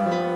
Bye.